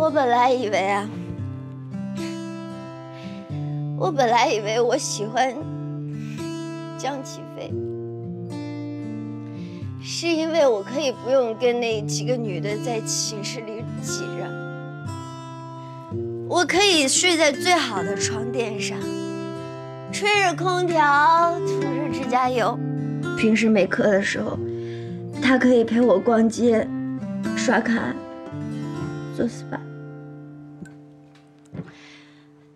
我本来以为啊，我本来以为我喜欢江启飞，是因为我可以不用跟那几个女的在寝室里挤着，我可以睡在最好的床垫上，吹着空调，涂着指甲油。平时没课的时候，他可以陪我逛街、刷卡、做 SPA。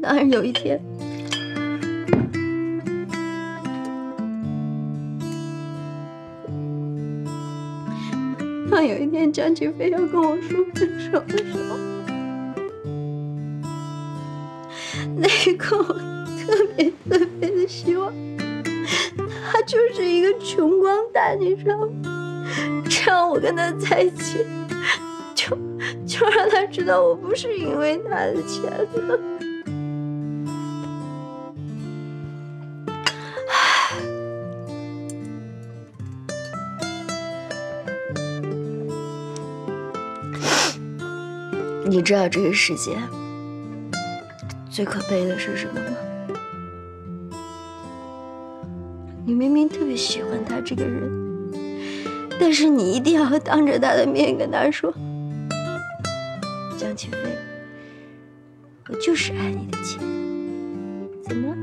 当然有一天，当有一天江启飞要跟我说分手的时候，那一刻我特别特别的希望，他就是一个穷光蛋，你知道吗？这样我跟他在一起，就就让他知道我不是因为他的钱的。你知道这个世界最可悲的是什么吗？你明明特别喜欢他这个人，但是你一定要当着他的面跟他说：“江启飞，我就是爱你的钱。”怎么了？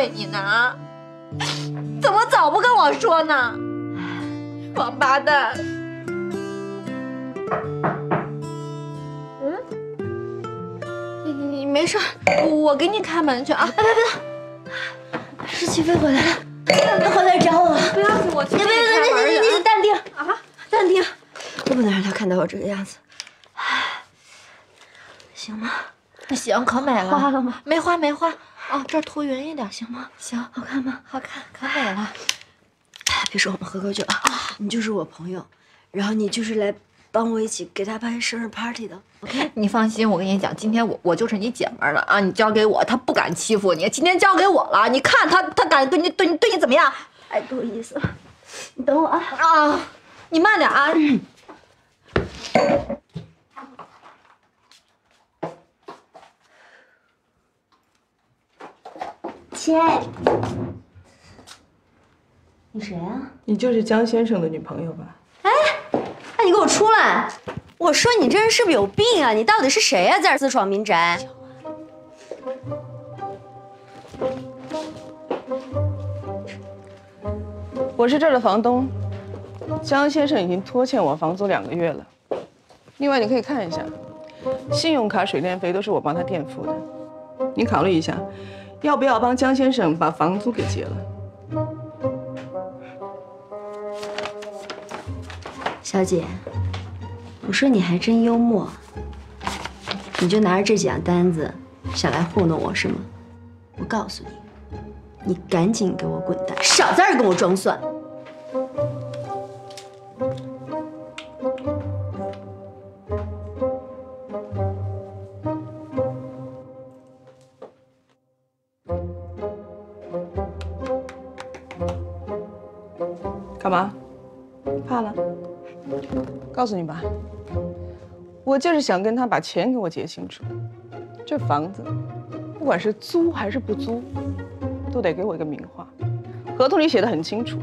对你呢？怎么早不跟我说呢？王八蛋！嗯，你你没事，我我给你开门去啊！哎，别别，是齐飞回来了，他回来找我了。不要紧，我去别给你别别，你你开门去你淡定啊！淡定，我不能让他看到我这个样子。行吗？行，可美了。花了吗？没花没花。哦，这儿涂匀一点行吗？行，好看吗？好看，可美了。哎，别说我们喝口酒啊，你就是我朋友，然后你就是来帮我一起给他办生日 party 的，OK？你放心，我跟你讲，今天我我就是你姐们了啊！你交给我，他不敢欺负你。今天交给我了，你看他他敢对你对你对你怎么样太够意思了，你等我啊。啊？你慢点啊！亲爱，你谁啊？你就是江先生的女朋友吧？哎，你给我出来！我说你这人是不是有病啊？你到底是谁啊、在这私闯民宅？我是这儿的房东，江先生已经拖欠我房租两个月了。另外，你可以看一下，信用卡、水电费都是我帮他垫付的。你考虑一下，要不要帮江先生把房租给结了？小姐，我说你还真幽默，你就拿着这几样单子想来糊弄我是吗？我告诉你，你赶紧给我滚蛋，少在这跟我装蒜！告诉你吧，我就是想跟他把钱给我结清楚。这房子，不管是租还是不租，都得给我一个名话。合同里写的很清楚，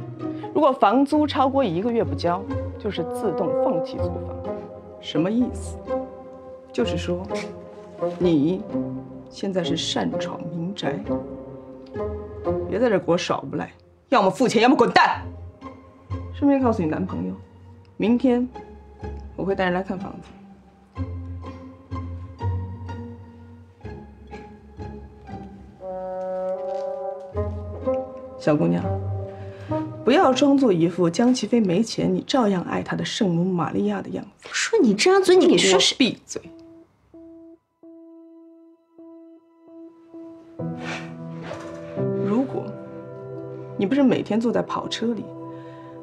如果房租超过一个月不交，就是自动放弃租房。什么意思？就是说，你现在是擅闯民宅，别在这给我耍无赖，要么付钱，要么滚蛋。顺便告诉你男朋友，明天我会带人来看房子，小姑娘，不要装作一副江齐飞没钱你照样爱他的圣母玛利亚的样子。我说你这张嘴，你说是闭嘴。如果，你不是每天坐在跑车里，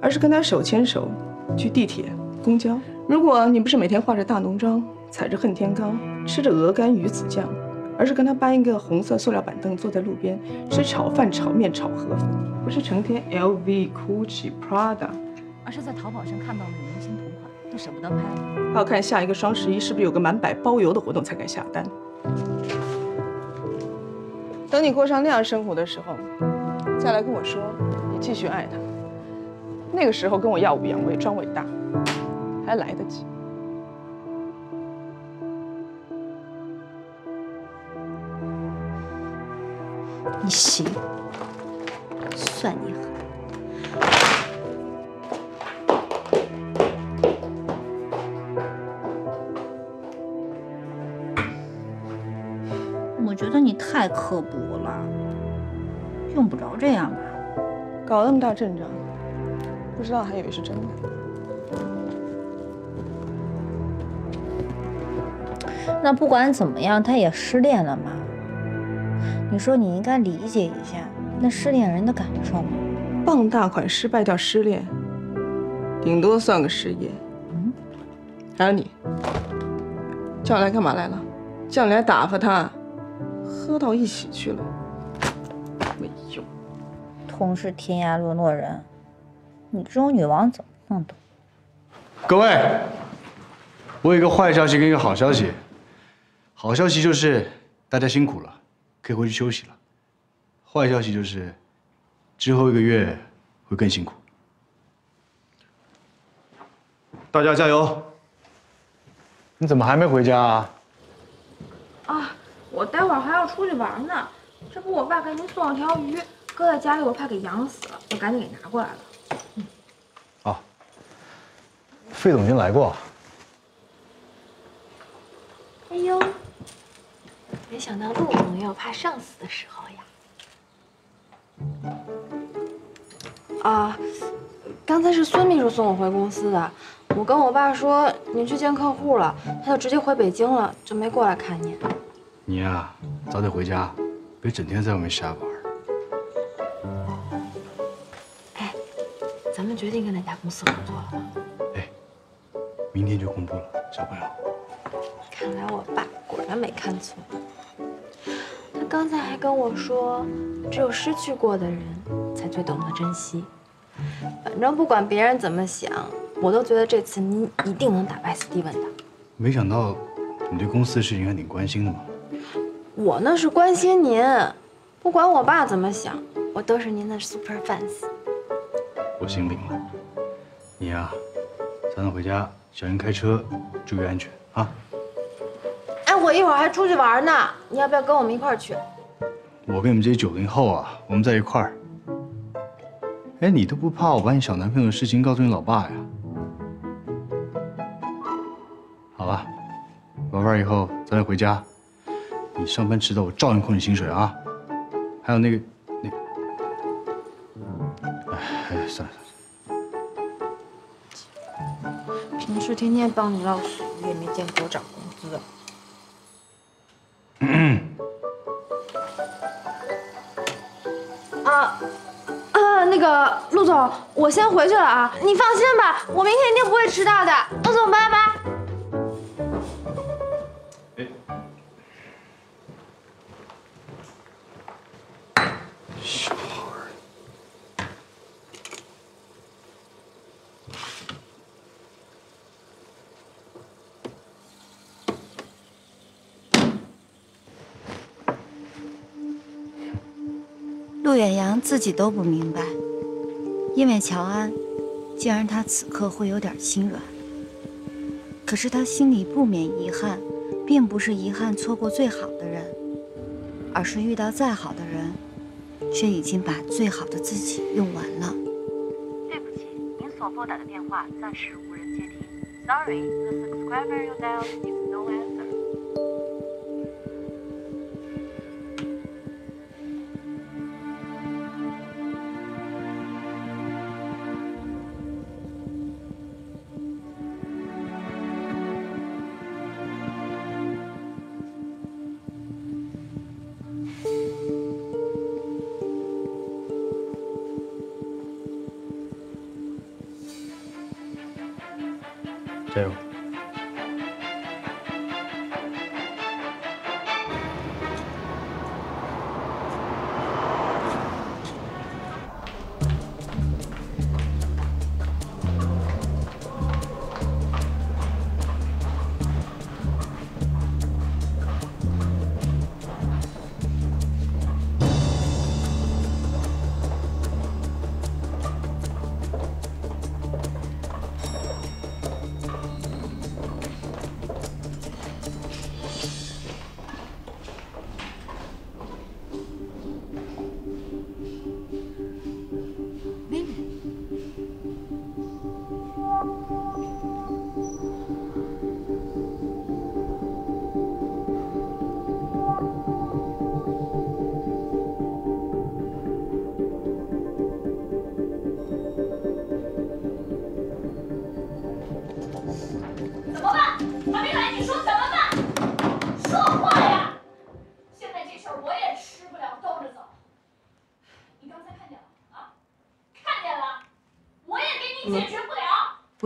而是跟他手牵手去地铁、公交。如果你不是每天化着大浓妆，踩着恨天高，吃着鹅肝鱼子酱，而是跟他搬一个红色塑料板凳，坐在路边吃炒饭、炒面、炒河粉，不是成天 LV、Gucci、Prada，而是在淘宝上看到了明星同款，都舍不得拍。还要看下一个双十一是不是有个满百包邮的活动才敢下单。等你过上那样生活的时候，再来跟我说你继续爱他，那个时候跟我耀武扬威、装伟大，还来得及。你行，算你狠。我觉得你太刻薄了，用不着这样吧？搞那么大阵仗，不知道还以为是真的。那不管怎么样，他也失恋了嘛。你说你应该理解一下那失恋人的感受嘛。傍大款失败掉失恋，顶多算个失业。嗯，还有你，叫我来干嘛来了？叫你来打发他，喝到一起去了，没用。同是天涯沦落人，你这种女王怎么弄的？各位，我有一个坏消息跟一个好消息。好消息就是大家辛苦了，可以回去休息了。坏消息就是之后一个月会更辛苦。大家加油！你怎么还没回家啊？啊，我待会儿还要出去玩呢。这不，我爸给您送了条鱼，搁在家里，我怕给养死了，我赶紧给拿过来了。哦，费总您来过。哎呦，没想到陆总也有怕上司的时候呀。啊，刚才是孙秘书送我回公司的。我跟我爸说您去见客户了，他就直接回北京了，就没过来看您。你呀、早点回家，别整天在外面瞎玩。哎咱们决定跟哪家公司合作了吗？哎，明天就公布了，小朋友。看来我爸果然没看错。他刚才还跟我说，只有失去过的人才最懂得珍惜。反正不管别人怎么想，我都觉得这次您一定能打败斯蒂文的。没想到你对公司的事情还挺关心的嘛。我那是关心您，不管我爸怎么想，我都是您的 super fans。我心领了。你呀、早点回家，小心开车，注意安全啊！哎，我一会儿还出去玩呢，你要不要跟我们一块儿去？我跟你们这些九零后啊，我们在一块儿。哎，你都不怕我把你小男朋友的事情告诉你老爸呀？好了，玩完以后早点回家。你上班迟到，我照样扣你薪水啊！还有那个，那，哎哎，算了算了。平时天天帮你唠嗑，也没见给我涨工资。我先回去了啊，你放心吧，我明天一定不会迟到的。陆总，拜拜。小孩。陆远扬自己都不明白，因为乔安，竟然他此刻会有点心软。可是他心里不免遗憾，并不是遗憾错过最好的人，而是遇到再好的人，却已经把最好的自己用完了。对不起，您所拨打的电话暂时无人接听。Sorry, the subscriber you dialed is no answer.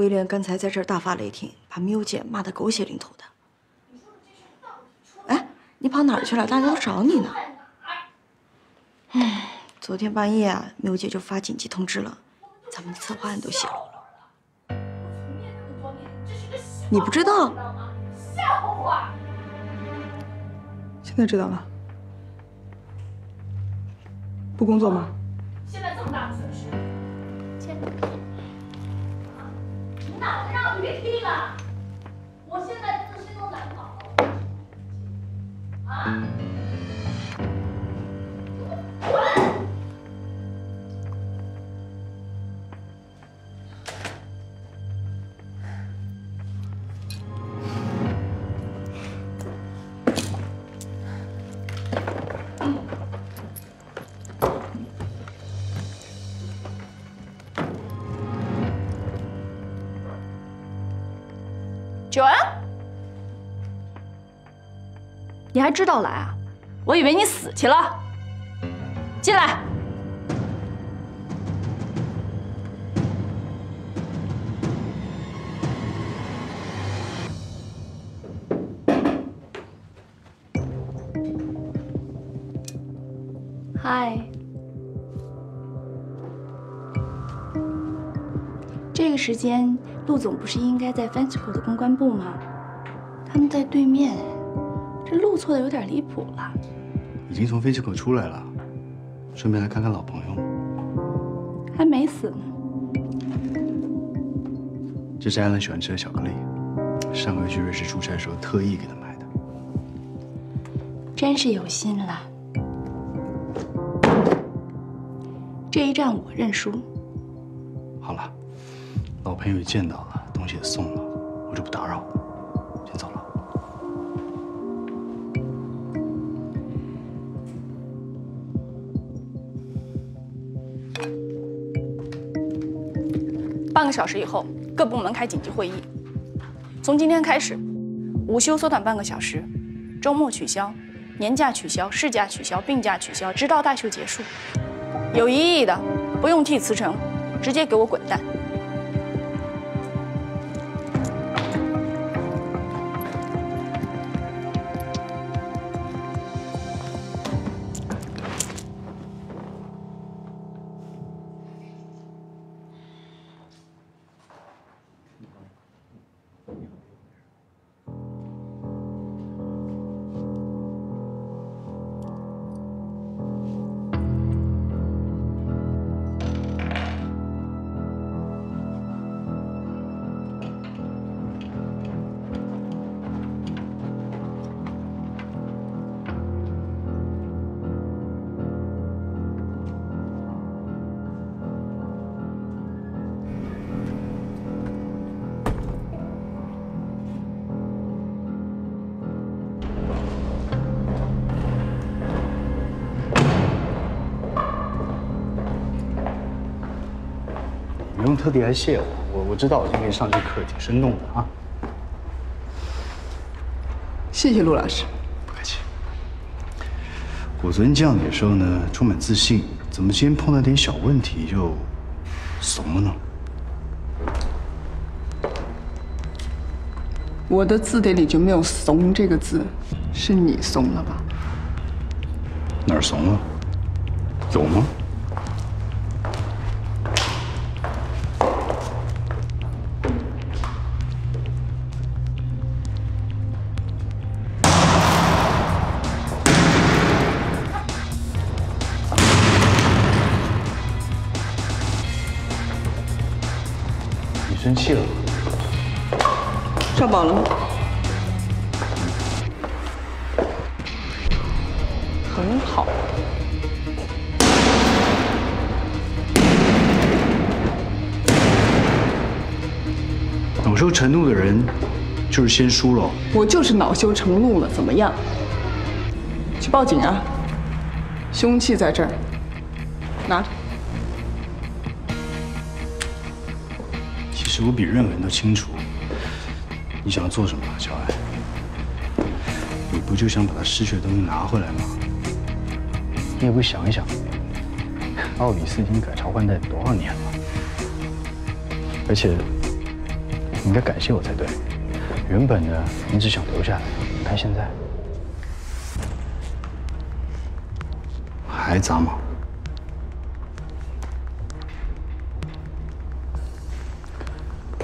威廉刚才在这儿大发雷霆，把缪姐骂得狗血淋头的。哎，你跑哪儿去了？大家都找你呢。唉，昨天半夜啊，缪姐就发紧急通知了，咱们的策划案都泄露了。你不知道？笑话！现在知道了。不工作吗？现在这么大的损失，脑子让驴踢了！我现在九恩，你还知道来啊？我以为你死去了。进来。嗨，这个时间，陆总不是应该在 Fanciful 的公关部吗？他们在对面，这路错的有点离谱了。已经从 Fansco 出来了，顺便来看看老朋友。还没死呢。这是艾伦喜欢吃的巧克力，上个月去瑞士出差的时候特意给他买的。真是有心了。这一战我认输。因为，见到了，东西也送了，我就不打扰了，先走了。半个小时以后，各部门开紧急会议。从今天开始，午休缩短半个小时，周末取消，年假取消，事假取消，病假取消，直到大秀结束。有异议的，不用替辞呈，直接给我滚蛋。特地来谢我，我我知道我今天上这课挺生动的啊。谢谢陆老师。不客气。我昨天见到你的时候呢，充满自信，怎么今天碰到点小问题就怂了呢？我的字典里就没有“怂”这个字，是你怂了吧？哪儿怂了？有吗？成怒的人，就是先输了。我就是恼羞成怒了，怎么样？去报警啊！凶器在这儿，拿着。其实我比任何人都清楚，你想要做什么，小艾。你不就想把他失去的东西拿回来吗？你也不想一想，奥里斯已经改朝换代多少年了，而且你应该感谢我才对。原本呢，你只想留下来，你看现在还砸吗？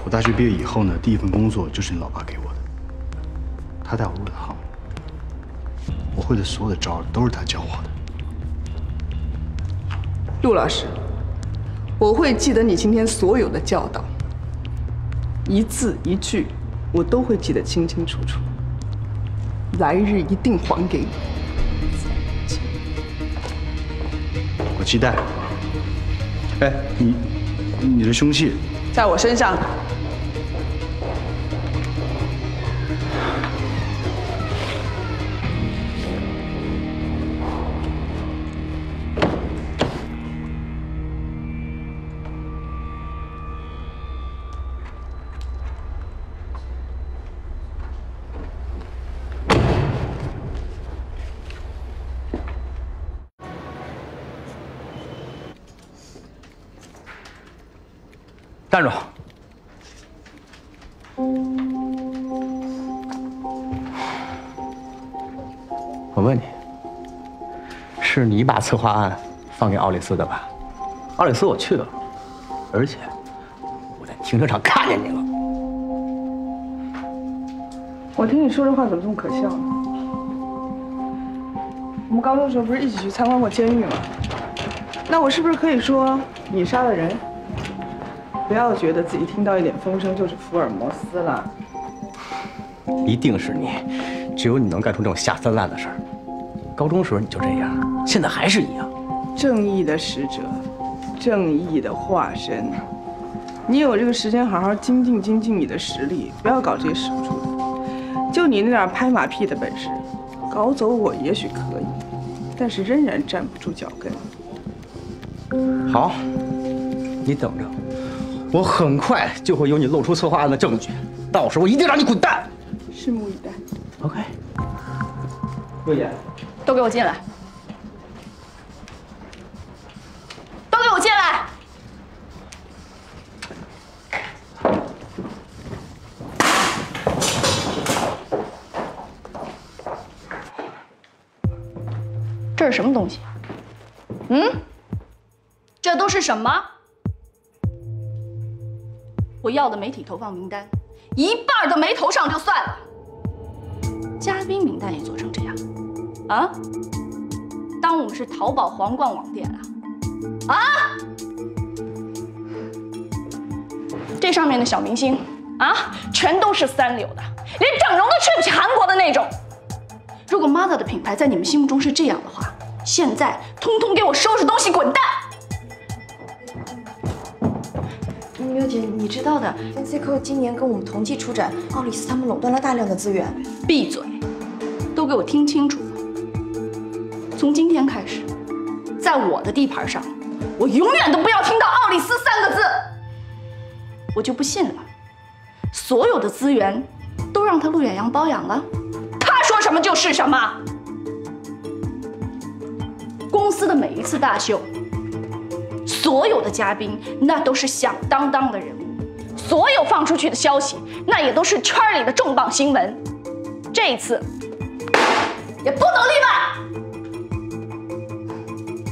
我大学毕业以后呢，第一份工作就是你老爸给我的，他带我入的行，我会的所有的招都是他教我的。陆老师，我会记得你今天所有的教导，一字一句，我都会记得清清楚楚。来日一定还给你。我期待。哎，你你的凶器在我身上。策划案放给奥里斯的吧？奥里斯，我去了，而且我在停车场看见你了。我听你说这话怎么这么可笑呢？我们高中时候不是一起去参观过监狱吗？那我是不是可以说你杀了人？不要觉得自己听到一点风声就是福尔摩斯了。一定是你，只有你能干出这种下三滥的事儿。高中时候你就这样，现在还是一样。正义的使者，正义的化身。你有这个时间好好精进精进你的实力，不要搞这些使不出的。就你那点拍马屁的本事，搞走我也许可以，但是仍然站不住脚跟。好，你等着，我很快就会有你露出策划案的证据，到时候我一定让你滚蛋。拭目以待。OK。魏延，都给我进来！都给我进来！这是什么东西？嗯？这都是什么？我要的媒体投放名单，一半都没投上就算了，嘉宾名单也做成这样，啊？当我们是淘宝皇冠网店啊？啊？这上面的小明星啊，全都是三流的，连整容都去不起韩国的那种。如果 Mother 的品牌在你们心目中是这样的话，现在通通给我收拾东西滚蛋！缪姐，你知道的，NCCO 今年跟我们同期出展，奥里斯他们垄断了大量的资源。闭嘴！都给我听清楚！从今天开始，在我的地盘上，我永远都不要听到“奥里斯”三个字。我就不信了，所有的资源都让他陆远扬包养了，他说什么就是什么。公司的每一次大秀，所有的嘉宾那都是响当当的人物，所有放出去的消息那也都是圈里的重磅新闻。这一次也不能例外。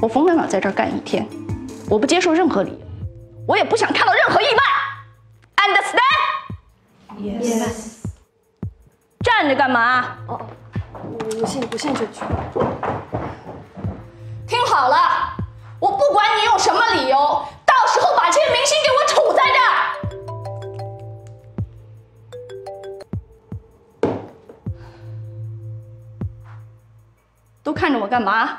我冯班长在这儿干一天，我不接受任何理由，我也不想看到任何意外。Understand？Yes。站着干嘛？哦，不信不信就去。听好了，我不管你用什么理由，到时候把这些明星给我杵在这儿。都看着我干嘛？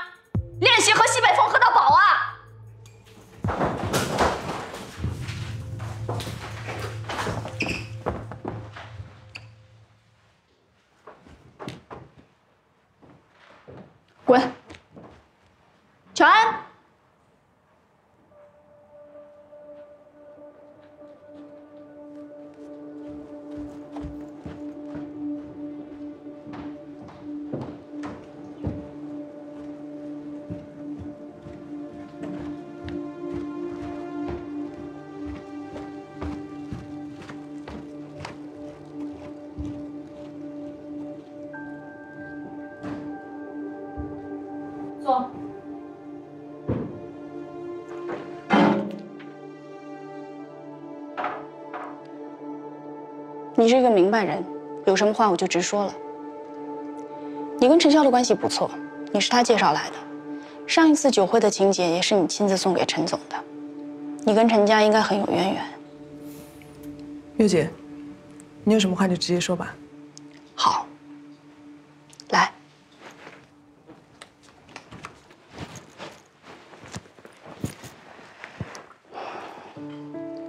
你是一个明白人，有什么话我就直说了。你跟陈潇的关系不错，你是他介绍来的。上一次酒会的请柬也是你亲自送给陈总的，你跟陈家应该很有渊源。月姐，你有什么话就直接说吧。好，来，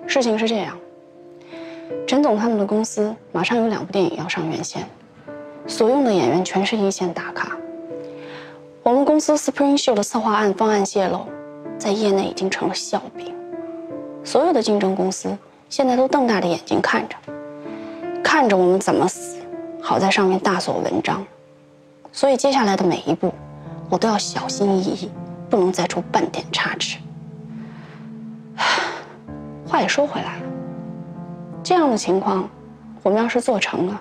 事情是这样，陈总他们的公司马上有两部电影要上院线，所用的演员全是一线大咖。我们公司 Spring Show 的策划案方案泄露，在业内已经成了笑柄，所有的竞争公司现在都瞪大着眼睛看着，看着我们怎么死，好在上面大做文章。所以接下来的每一步，我都要小心翼翼，不能再出半点差池。话也说回来了，这样的情况，我们要是做成了，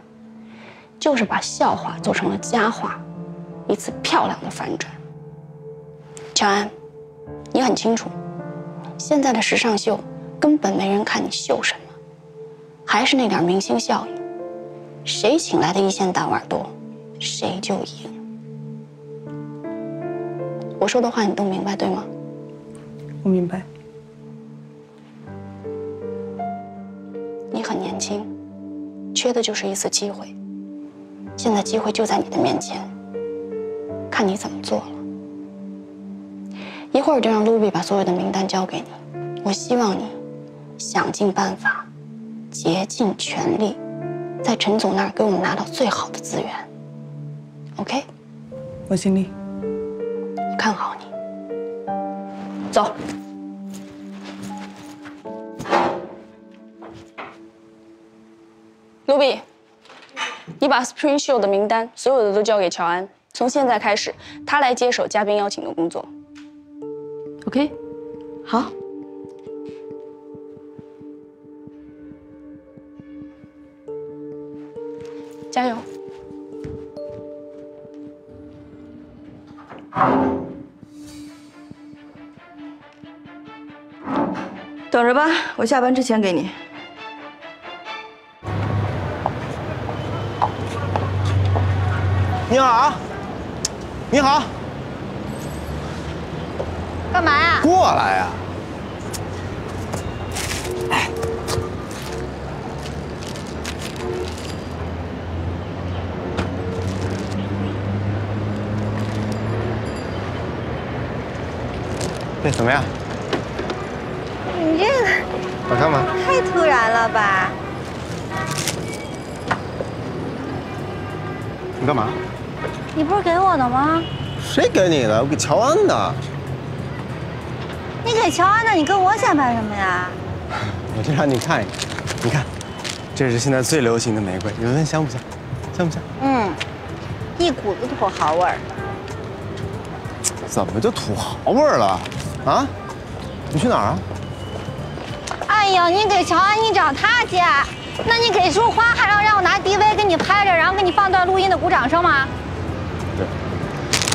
就是把笑话做成了佳话，一次漂亮的反转。乔安，你很清楚，现在的时尚秀根本没人看你秀什么，还是那点明星效应，谁请来的一线大腕多，谁就赢。我说的话你都明白对吗？我明白。你很年轻，缺的就是一次机会。现在机会就在你的面前，看你怎么做了。一会儿就让卢比把所有的名单交给你，我希望你想尽办法，竭尽全力，在陈总那儿给我们拿到最好的资源。OK，我尽力。看好你。走。比，你把 Spring Show 的名单所有的都交给乔安，从现在开始，他来接手嘉宾邀请的工作。OK，好。加油！等着吧，我下班之前给你。你好，你好，干嘛呀？过来呀！哎，那怎么样？你这个好看吗？太突然了吧？你干嘛？你不是给我的吗？谁给你的？我给乔安的。你给乔安的，你跟我显摆什么呀？我就让你看一看，你看，这是现在最流行的玫瑰，你闻闻香不香？香不香？嗯，一股子土豪味儿。怎么就土豪味儿了？啊？你去哪儿啊？哎呀，你给乔安你找他去，那你给束花还要让我拿 DV 给你拍着，然后给你放段录音的鼓掌声吗？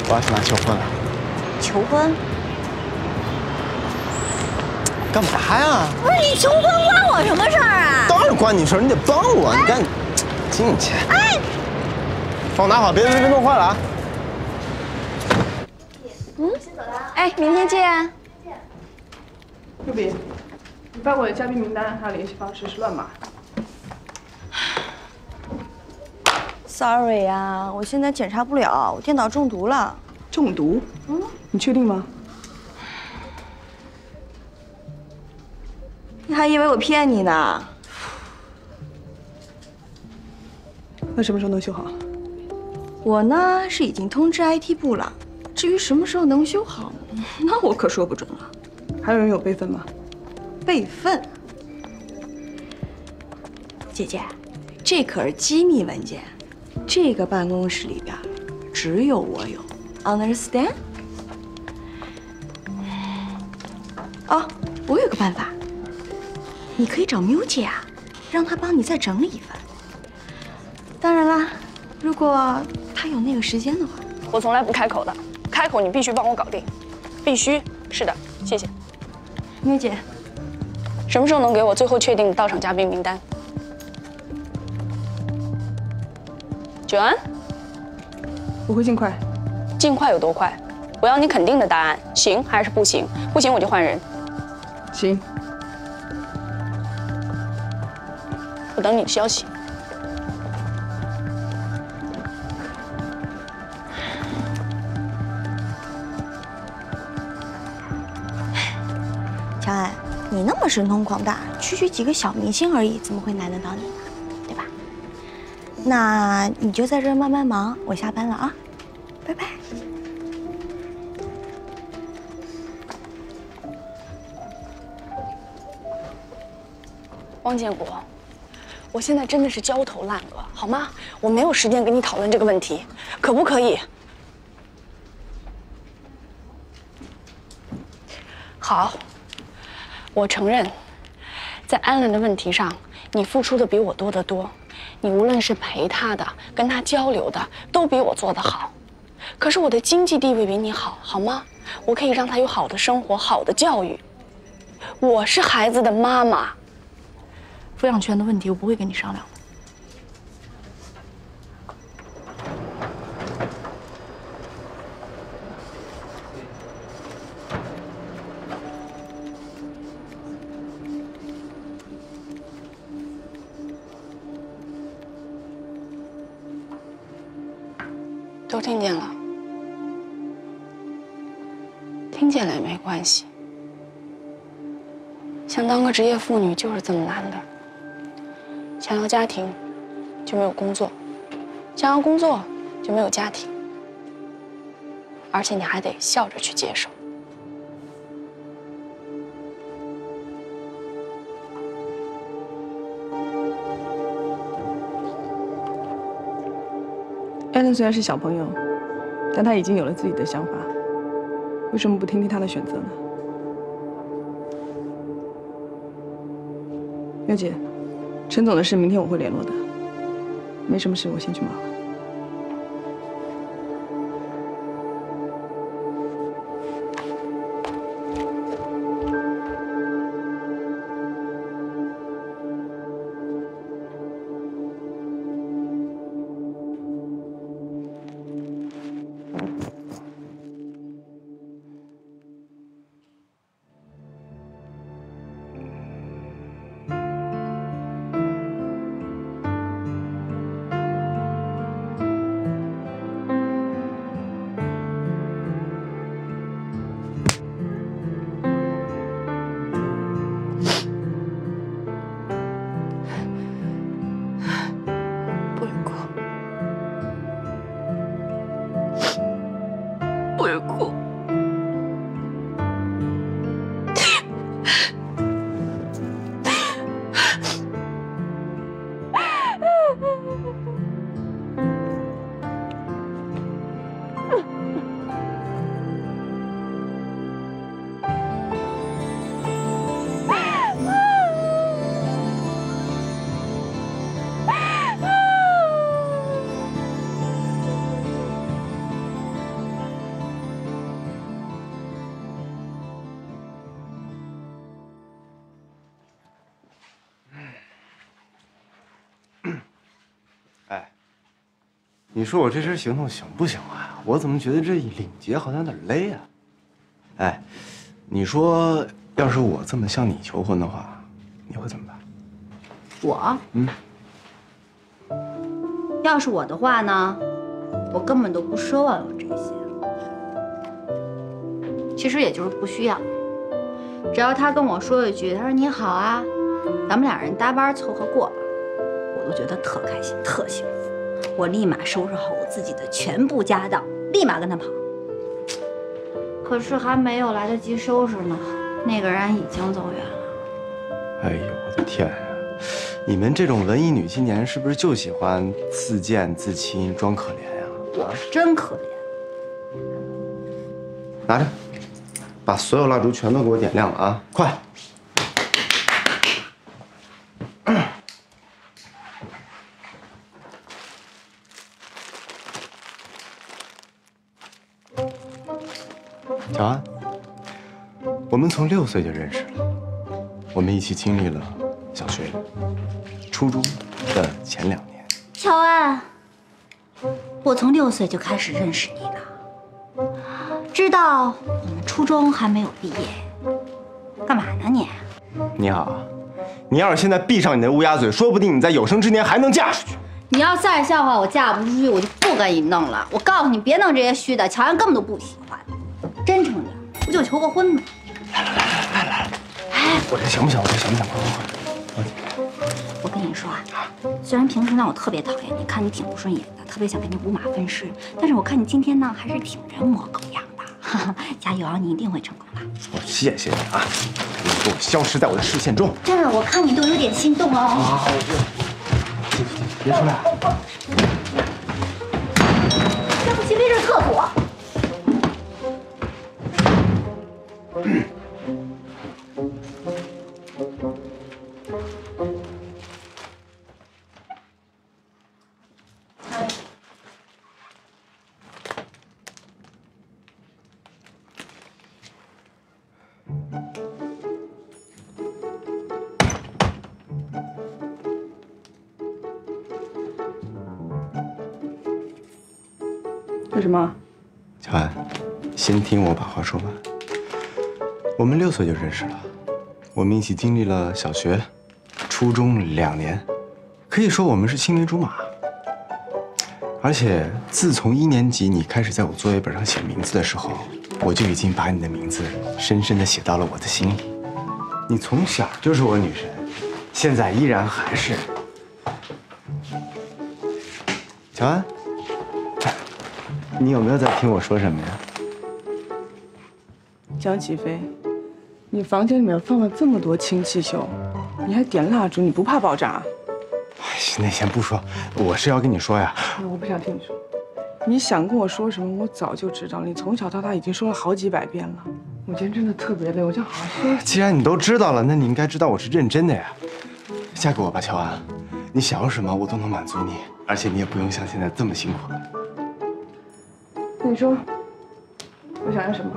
对，我要去拿求婚了。求婚？干嘛呀？不是你求婚关我什么事儿啊？当然关你事儿，你得帮我，你赶紧进去。哎，帮我拿好，别别别弄坏了啊！嗯，先走了啊哎，明天见。陆比，你发我的嘉宾名单还有联系方式是乱码。Sorry 啊、我现在检查不了，我电脑中毒了。中毒？嗯，你确定吗？你还以为我骗你呢？那什么时候能修好？我呢是已经通知 IT 部了，至于什么时候能修好，那我可说不准了。还有人有备份吗？备份？姐姐，这可是机密文件，这个办公室里边只有我有，understand？哦，我有个办法，你可以找 u 姐啊，让她帮你再整理一份。当然啦，如果她有那个时间的话。我从来不开口的，开口你必须帮我搞定，必须。是的，谢谢。咪姐，什么时候能给我最后确定的到场嘉宾名单？九安，我会尽快。尽快有多快？我要你肯定的答案，行还是不行？不行我就换人。行。我等你的消息。乔安，你那么神通广大，区区几个小明星而已，怎么会难得到你呢？那你就在这儿慢慢忙，我下班了啊，拜拜。汪建国，我现在真的是焦头烂额，好吗？我没有时间跟你讨论这个问题，可不可以？好，我承认，在安伦的问题上，你付出的比我多得多。你无论是陪他的、跟他交流的，都比我做得好。可是我的经济地位比你好，好吗？我可以让他有好的生活、好的教育。我是孩子的妈妈。抚养权的问题，我不会跟你商量的。关系。想当个职业妇女就是这么难的。想要家庭，就没有工作；想要工作，就没有家庭。而且你还得笑着去接受。艾伦虽然是小朋友，但他已经有了自己的想法，为什么不听听他的选择呢？苗姐，陈总的事明天我会联络的，没什么事，我先去忙了。你说我这身行头行不行啊？我怎么觉得这领结好像有点勒啊？哎，你说要是我这么向你求婚的话，你会怎么办？我嗯，要是我的话呢，我根本都不奢望有这些。其实也就是不需要，只要他跟我说一句，他说你好啊，咱们俩人搭班凑合过了，我都觉得特开心、特幸福。我立马收拾好我自己的全部家当，立马跟他跑。可是还没有来得及收拾呢，那个人已经走远了。哎呦，我的天呀！你们这种文艺女青年是不是就喜欢自贱自亲、装可怜呀？我是真可怜。拿着，把所有蜡烛全都给我点亮了啊！快！从六岁就认识了，我们一起经历了小学、初中的前两年。乔安，我从六岁就开始认识你了，知道我们初中还没有毕业，干嘛呢你？你好，你要是现在闭上你的乌鸦嘴，说不定你在有生之年还能嫁出去。你要再笑话我嫁不出去，我就不跟你弄了。我告诉你，别弄这些虚的，乔安根本都不喜欢，真诚点，不就求个婚吗？我这行不行？我这行不行？快快快！我跟你说啊，虽然平时呢我特别讨厌你，看你挺不顺眼的，特别想跟你五马分尸，但是我看你今天呢还是挺人模狗样的，加油啊，你一定会成功的。我谢谢你啊，你给我消失在我的视线中。真的，我看你都有点心动哦。啊，别出来！什么？乔安，先听我把话说完。我们六岁就认识了，我们一起经历了小学、初中两年，可以说我们是青梅竹马。而且自从一年级你开始在我作业本上写名字的时候，我就已经把你的名字深深的写到了我的心里。你从小就是我女神，现在依然还是。乔安，你有没有在听我说什么呀？江启飞，你房间里面放了这么多氢气球，你还点蜡烛，你不怕爆炸？哎，那先不说，我是要跟你说呀。我不想听你说。你想跟我说什么，我早就知道了。你从小到大已经说了好几百遍了。我今天真的特别累，我想好好休息。既然你都知道了，那你应该知道我是认真的呀。嫁给我吧，乔安，你想要什么我都能满足你，而且你也不用像现在这么辛苦了。你说，我想要什么？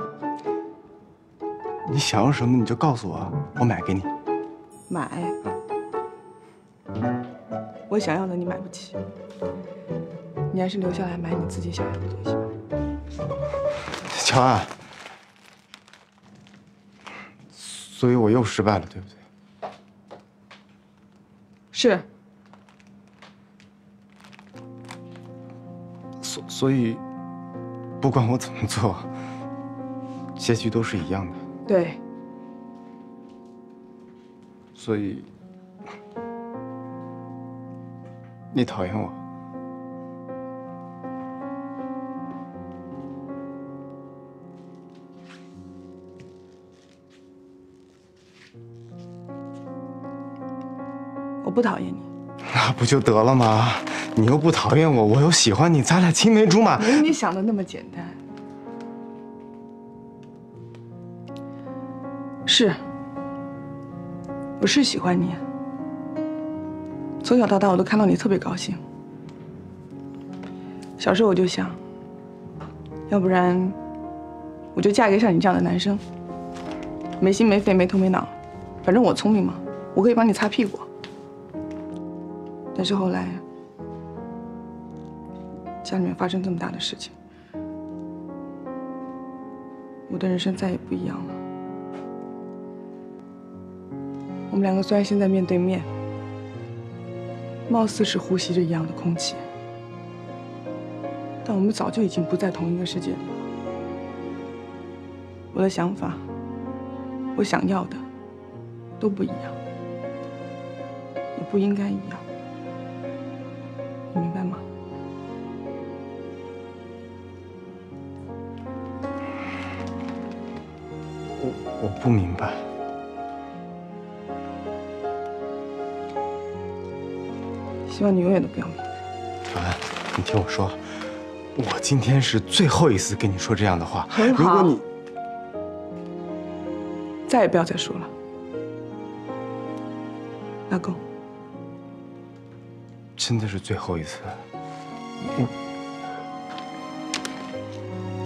你想要什么你就告诉我，我买给你。买。我想要的你买不起，你还是留下来买你自己想要的东西吧。乔安，所以我又失败了，对不对？是。所所以，不管我怎么做，结局都是一样的。对。所以，你讨厌我？我不讨厌你。那不就得了吗？你又不讨厌我，我又喜欢你，咱俩青梅竹马。没你想的那么简单。是，我是喜欢你。从小到大，我都看到你特别高兴。小时候我就想，要不然我就嫁给像你这样的男生，没心没肺没头没脑，反正我聪明嘛，我可以帮你擦屁股。但是后来，家里面发生这么大的事情，我的人生再也不一样了。我们两个虽然现在面对面，貌似是呼吸着一样的空气，但我们早就已经不在同一个世界里了。我的想法，我想要的，都不一样，也不应该一样。不明白。希望你永远都不要明白。小安，你听我说，我今天是最后一次跟你说这样的话。很好如果你再也不要再说了，老公。真的是最后一次，我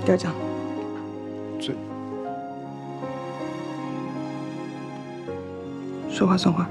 调长，最说话算话。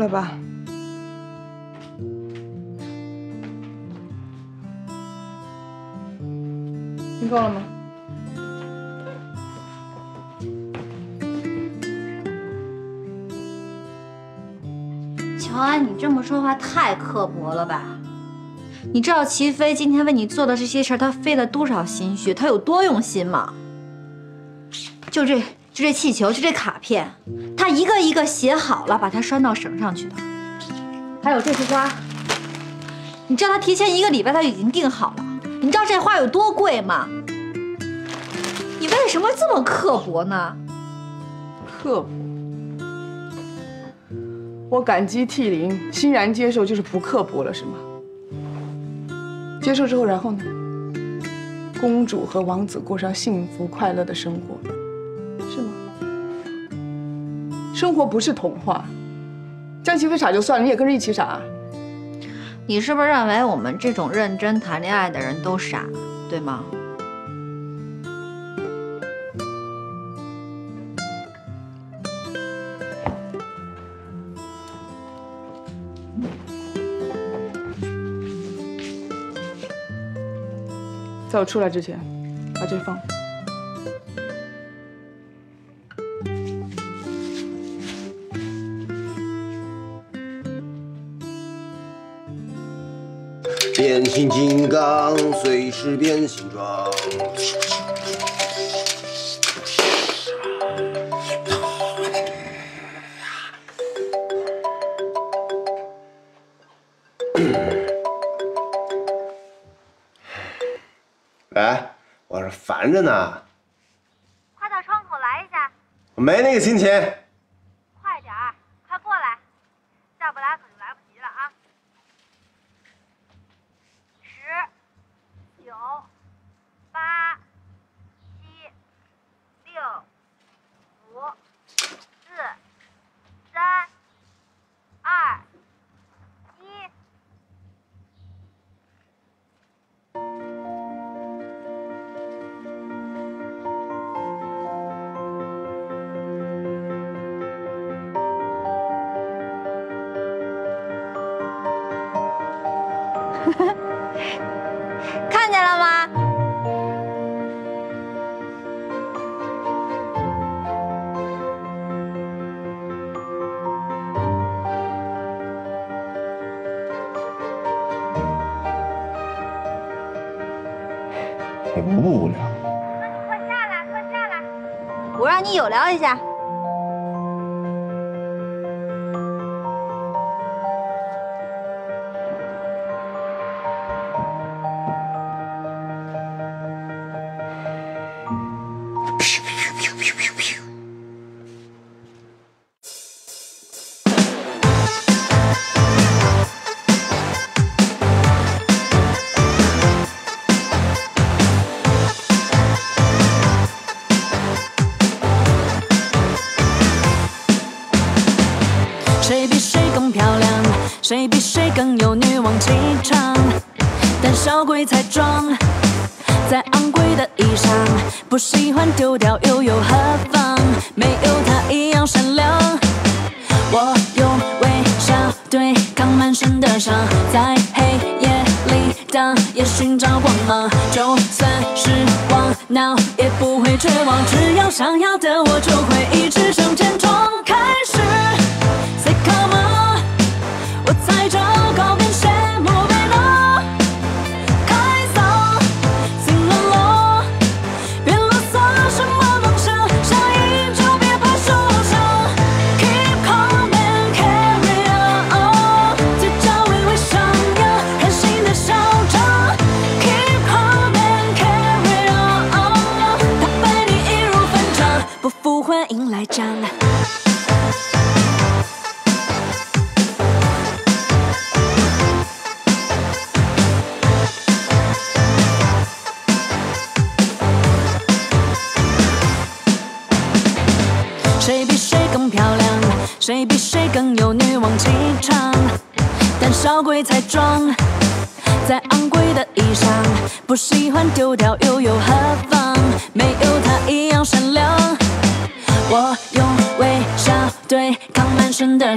出来吧。听够了吗？乔安，你这么说话太刻薄了吧？你知道齐飞今天为你做的这些事儿，他费了多少心血，他有多用心吗？就这，就这气球，就这卡片，一个一个写好了，把它拴到绳上去的。还有这束花，你知道他提前一个礼拜他已经订好了。你知道这花有多贵吗？你为什么这么刻薄呢？刻薄。我感激涕零，欣然接受，就是不刻薄了，是吗？接受之后，然后呢？公主和王子过上幸福快乐的生活，生活不是童话，江齐飞傻就算了，你也跟着一起傻。你是不是认为我们这种认真谈恋爱的人都傻，对吗？在我出来之前，把这放。变形金刚随时变形状。喂，我是烦着呢，快到窗口来一下，我没那个心情。你不无聊？那你快下来，快下来，我让你有聊一下。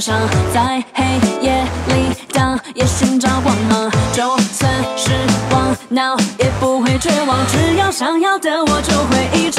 场在黑夜里当也寻找光芒就算失望那也不会绝望只要想要的我就会一